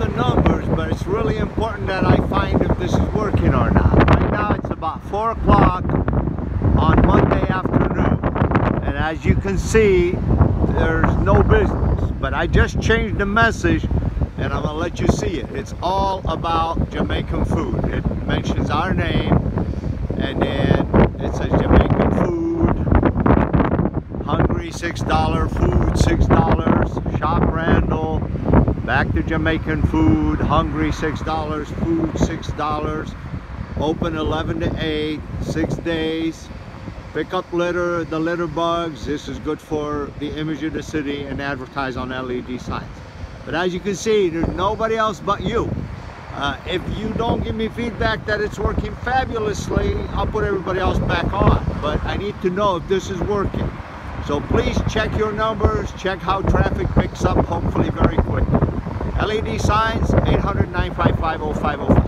the numbers, but it's really important that I find if this is working or not. Right now it's about 4 o'clock on Monday afternoon. And as you can see, there's no business. But I just changed the message and I'm gonna let you see it. It's all about Jamaican food. It mentions our name and then it says Jamaican food, hungry $6, food $6, shop Randall, back to Jamaican food, hungry $6, food $6, open 11 to 8, six days, pick up litter, the litter bugs. This is good for the image of the city and advertise on LED signs. But as you can see, there's nobody else but you. Uh, if you don't give me feedback that it's working fabulously, I'll put everybody else back on. But I need to know if this is working. So please check your numbers, check how traffic picks up, hopefully very quick. LED signs, 800-955-0505.